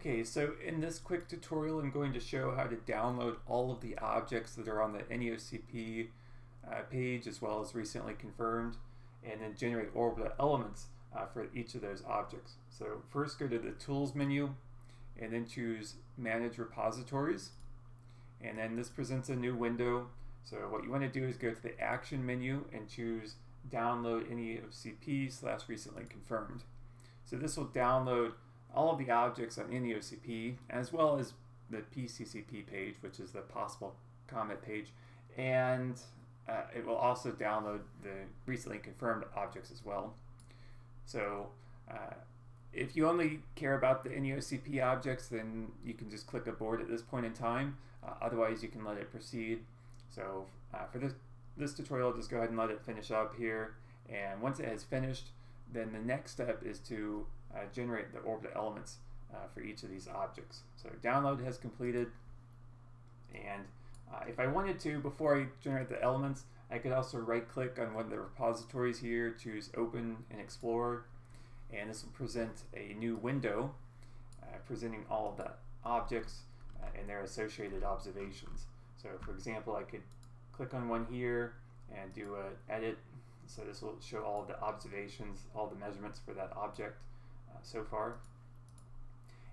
Okay, so in this quick tutorial I'm going to show how to download all of the objects that are on the NEOCP uh, page as well as recently confirmed and then generate orbital elements uh, for each of those objects. So first go to the Tools menu and then choose Manage Repositories and then this presents a new window. So what you want to do is go to the Action menu and choose Download NEOCP slash recently confirmed. So this will download all of the objects on NEOCP as well as the PCCP page, which is the possible comet page, and uh, it will also download the recently confirmed objects as well. So uh, if you only care about the NEOCP objects, then you can just click abort at this point in time. Uh, otherwise, you can let it proceed. So uh, for this, this tutorial, just go ahead and let it finish up here. And once it has finished, then the next step is to uh, generate the orbital elements uh, for each of these objects. So download has completed and uh, if I wanted to, before I generate the elements, I could also right click on one of the repositories here, choose open and explore and this will present a new window uh, presenting all of the objects uh, and their associated observations. So for example, I could click on one here and do an edit so this will show all the observations, all the measurements for that object so far.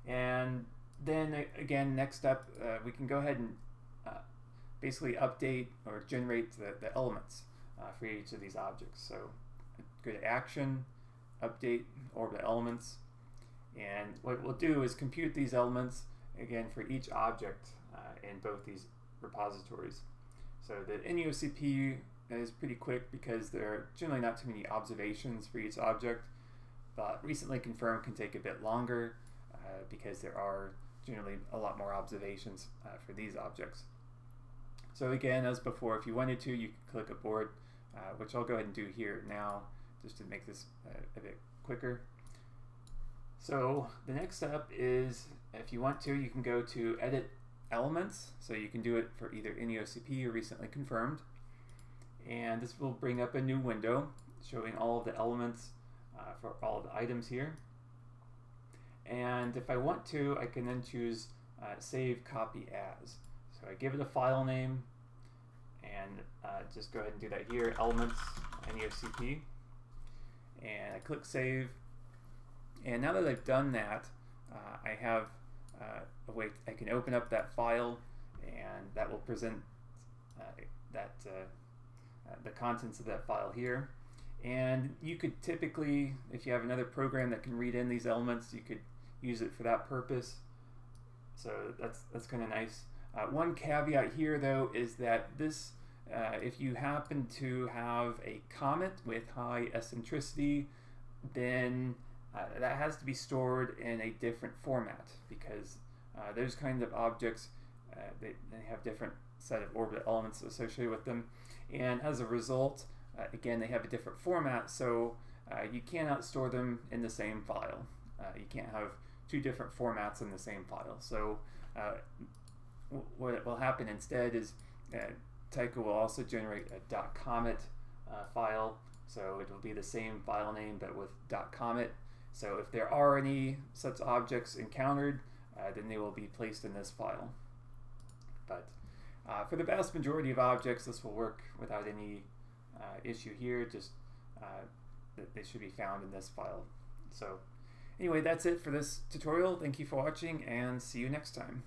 And then again, next up, uh, we can go ahead and uh, basically update or generate the, the elements uh, for each of these objects. So go to Action, Update Orbital Elements, and what we'll do is compute these elements again for each object uh, in both these repositories. So the NEOCP is pretty quick because there are generally not too many observations for each object, but recently confirmed can take a bit longer uh, because there are generally a lot more observations uh, for these objects. So again, as before, if you wanted to, you could click abort, uh, which I'll go ahead and do here now, just to make this uh, a bit quicker. So the next step is, if you want to, you can go to Edit Elements. So you can do it for either NEOCP or recently confirmed and this will bring up a new window showing all of the elements uh, for all the items here. And if I want to, I can then choose uh, Save Copy As. So I give it a file name, and uh, just go ahead and do that here, Elements, NEOCP. And I click Save. And now that I've done that, uh, I have uh, a way I can open up that file, and that will present uh, that the contents of that file here. And you could typically, if you have another program that can read in these elements, you could use it for that purpose. So that's, that's kind of nice. Uh, one caveat here though is that this, uh, if you happen to have a comet with high eccentricity, then uh, that has to be stored in a different format because uh, those kinds of objects, uh, they, they have different set of orbit elements associated with them. And as a result, uh, again, they have a different format, so uh, you cannot store them in the same file. Uh, you can't have two different formats in the same file. So uh, what will happen instead is uh, Tycho will also generate a .comet uh, file, so it will be the same file name but with .comet. So if there are any such objects encountered, then they will be placed in this file. But uh, for the vast majority of objects, this will work without any uh, issue here, just uh, that they should be found in this file. So anyway, that's it for this tutorial. Thank you for watching and see you next time.